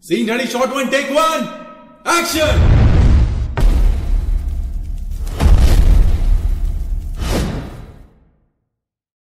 Scene ready, Short one, take one. Action!